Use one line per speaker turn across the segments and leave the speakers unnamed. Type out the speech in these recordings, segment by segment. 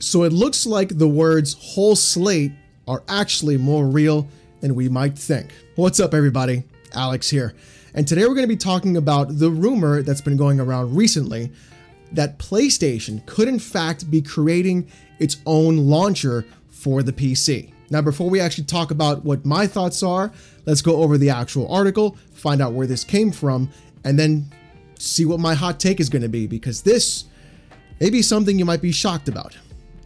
So it looks like the words whole slate are actually more real than we might think. What's up, everybody? Alex here. And today we're going to be talking about the rumor that's been going around recently that PlayStation could, in fact, be creating its own launcher for the PC. Now, before we actually talk about what my thoughts are, let's go over the actual article, find out where this came from, and then see what my hot take is going to be because this may be something you might be shocked about.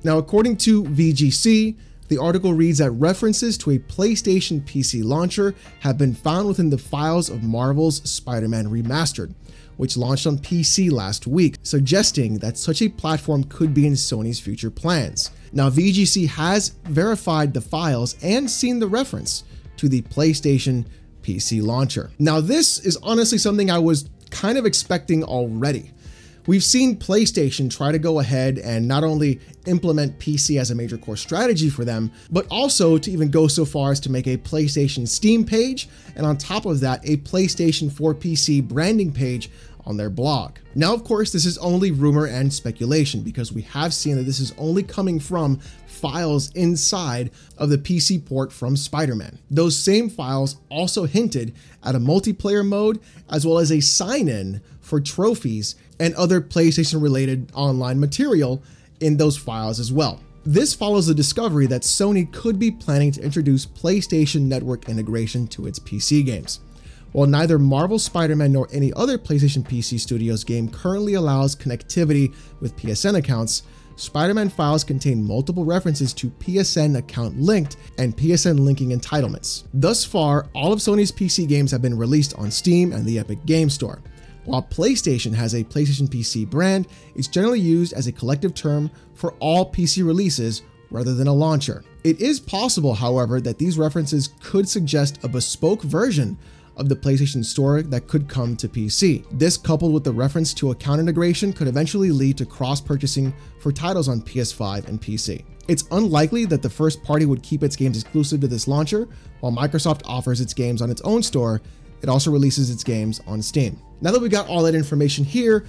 Now, according to VGC, the article reads that references to a PlayStation PC launcher have been found within the files of Marvel's Spider Man Remastered, which launched on PC last week, suggesting that such a platform could be in Sony's future plans. Now, VGC has verified the files and seen the reference to the PlayStation PC launcher. Now, this is honestly something I was kind of expecting already. We've seen PlayStation try to go ahead and not only implement PC as a major core strategy for them, but also to even go so far as to make a PlayStation Steam page, and on top of that, a PlayStation 4 PC branding page on their blog. Now, of course, this is only rumor and speculation because we have seen that this is only coming from files inside of the PC port from Spider-Man. Those same files also hinted at a multiplayer mode as well as a sign-in for trophies and other PlayStation related online material in those files as well. This follows the discovery that Sony could be planning to introduce PlayStation Network integration to its PC games. While neither Marvel Spider-Man nor any other PlayStation PC Studios game currently allows connectivity with PSN accounts, Spider-Man files contain multiple references to PSN account linked and PSN linking entitlements. Thus far, all of Sony's PC games have been released on Steam and the Epic Game Store. While PlayStation has a PlayStation PC brand, it's generally used as a collective term for all PC releases rather than a launcher. It is possible, however, that these references could suggest a bespoke version of the PlayStation Store that could come to PC. This, coupled with the reference to account integration, could eventually lead to cross purchasing for titles on PS5 and PC. It's unlikely that the first party would keep its games exclusive to this launcher, while Microsoft offers its games on its own store it also releases its games on Steam. Now that we got all that information here,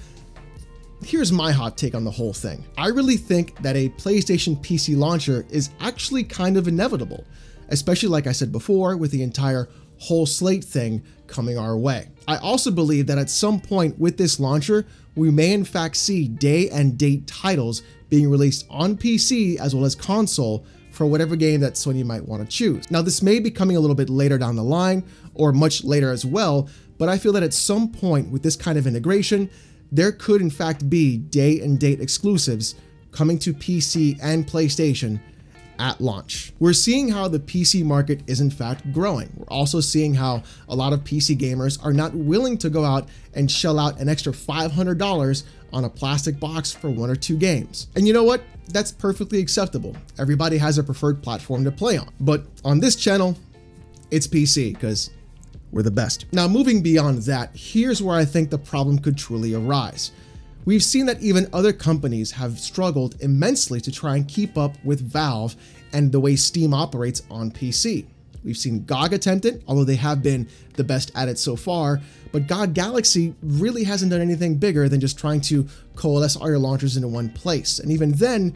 here's my hot take on the whole thing. I really think that a PlayStation PC launcher is actually kind of inevitable, especially like I said before, with the entire whole slate thing coming our way. I also believe that at some point with this launcher, we may in fact see day and date titles being released on PC as well as console for whatever game that Sony might want to choose. Now, this may be coming a little bit later down the line or much later as well, but I feel that at some point with this kind of integration, there could in fact be day and date exclusives coming to PC and PlayStation at launch. We're seeing how the PC market is in fact growing. We're also seeing how a lot of PC gamers are not willing to go out and shell out an extra $500 on a plastic box for one or two games. And you know what? That's perfectly acceptable. Everybody has a preferred platform to play on. But on this channel, it's PC because we're the best. Now, moving beyond that, here's where I think the problem could truly arise. We've seen that even other companies have struggled immensely to try and keep up with Valve and the way Steam operates on PC. We've seen GOG attempt it, although they have been the best at it so far, but GOG Galaxy really hasn't done anything bigger than just trying to coalesce all your launchers into one place. And even then,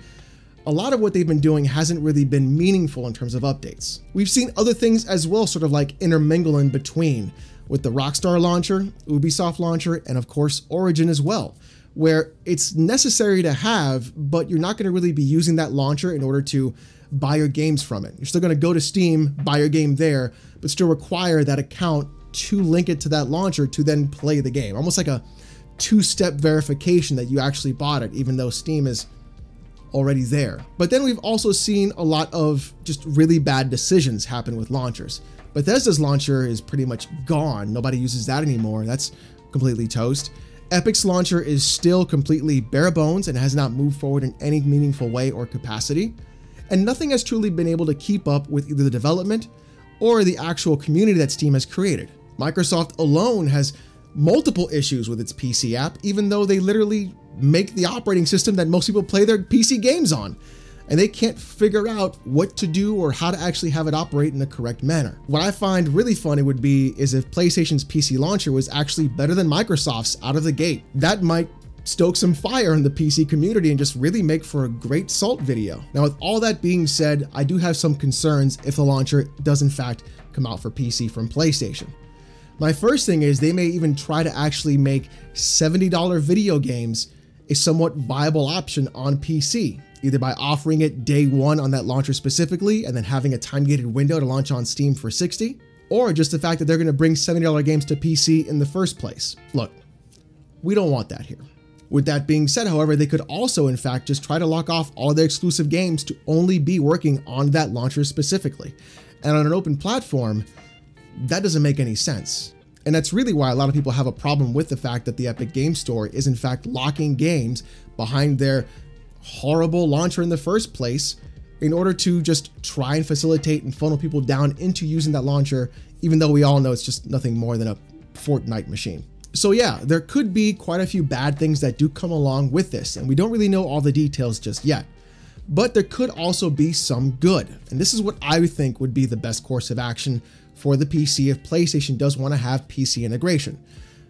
a lot of what they've been doing hasn't really been meaningful in terms of updates. We've seen other things as well, sort of like intermingle in between, with the Rockstar launcher, Ubisoft launcher, and of course Origin as well where it's necessary to have, but you're not going to really be using that launcher in order to buy your games from it. You're still going to go to Steam, buy your game there, but still require that account to link it to that launcher to then play the game. Almost like a two step verification that you actually bought it, even though Steam is already there. But then we've also seen a lot of just really bad decisions happen with launchers. Bethesda's launcher is pretty much gone. Nobody uses that anymore. That's completely toast. Epic's launcher is still completely bare bones and has not moved forward in any meaningful way or capacity, and nothing has truly been able to keep up with either the development or the actual community that Steam has created. Microsoft alone has multiple issues with its PC app, even though they literally make the operating system that most people play their PC games on and they can't figure out what to do or how to actually have it operate in the correct manner. What I find really funny would be is if PlayStation's PC launcher was actually better than Microsoft's out of the gate. That might stoke some fire in the PC community and just really make for a great Salt video. Now with all that being said, I do have some concerns if the launcher does in fact come out for PC from PlayStation. My first thing is they may even try to actually make $70 video games a somewhat viable option on PC, either by offering it day one on that launcher specifically and then having a time gated window to launch on Steam for 60, or just the fact that they're going to bring $70 games to PC in the first place. Look, we don't want that here. With that being said, however, they could also in fact just try to lock off all their exclusive games to only be working on that launcher specifically. And on an open platform, that doesn't make any sense. And that's really why a lot of people have a problem with the fact that the Epic Game Store is in fact locking games behind their horrible launcher in the first place in order to just try and facilitate and funnel people down into using that launcher, even though we all know it's just nothing more than a Fortnite machine. So yeah, there could be quite a few bad things that do come along with this, and we don't really know all the details just yet. But there could also be some good, and this is what I would think would be the best course of action for the PC if PlayStation does want to have PC integration.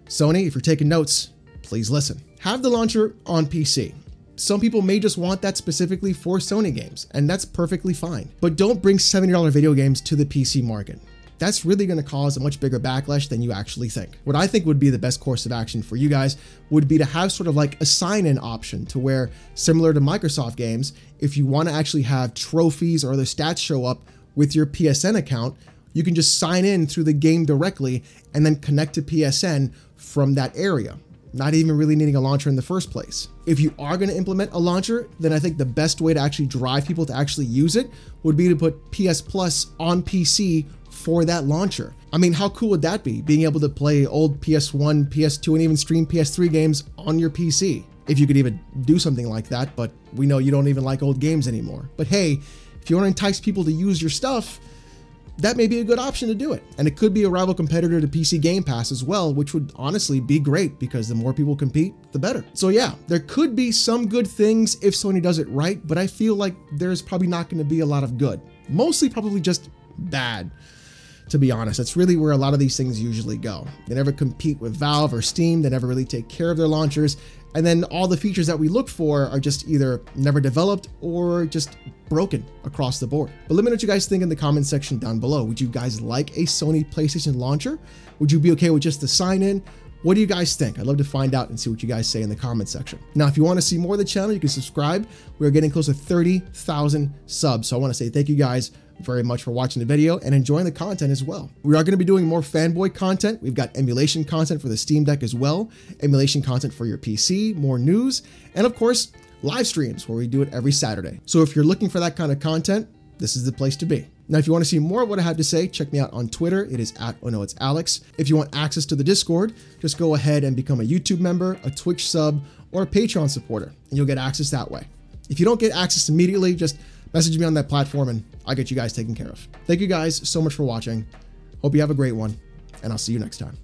Sony, if you're taking notes, please listen. Have the launcher on PC. Some people may just want that specifically for Sony games, and that's perfectly fine. But don't bring $70 video games to the PC market. That's really going to cause a much bigger backlash than you actually think. What I think would be the best course of action for you guys would be to have sort of like a sign-in option to where, similar to Microsoft games, if you want to actually have trophies or other stats show up with your PSN account, you can just sign in through the game directly and then connect to PSN from that area, not even really needing a launcher in the first place. If you are going to implement a launcher, then I think the best way to actually drive people to actually use it would be to put PS Plus on PC for that launcher. I mean, how cool would that be? Being able to play old PS1, PS2, and even stream PS3 games on your PC. If you could even do something like that, but we know you don't even like old games anymore. But hey, if you want to entice people to use your stuff, that may be a good option to do it. And it could be a rival competitor to PC Game Pass as well, which would honestly be great because the more people compete, the better. So yeah, there could be some good things if Sony does it right, but I feel like there's probably not going to be a lot of good. Mostly probably just bad to be honest. That's really where a lot of these things usually go. They never compete with Valve or Steam, they never really take care of their launchers, and then all the features that we look for are just either never developed or just broken across the board. But let me know what you guys think in the comment section down below. Would you guys like a Sony PlayStation launcher? Would you be okay with just the sign in? What do you guys think? I'd love to find out and see what you guys say in the comment section. Now, if you want to see more of the channel, you can subscribe. We're getting close to 30,000 subs. So I want to say thank you guys very much for watching the video and enjoying the content as well. We are going to be doing more fanboy content. We've got emulation content for the Steam Deck as well, emulation content for your PC, more news, and of course, live streams where we do it every Saturday. So if you're looking for that kind of content, this is the place to be. Now, if you want to see more of what I have to say, check me out on Twitter. It is at Oh No It's Alex. If you want access to the Discord, just go ahead and become a YouTube member, a Twitch sub, or a Patreon supporter, and you'll get access that way. If you don't get access immediately, just message me on that platform and I'll get you guys taken care of. Thank you guys so much for watching. Hope you have a great one, and I'll see you next time.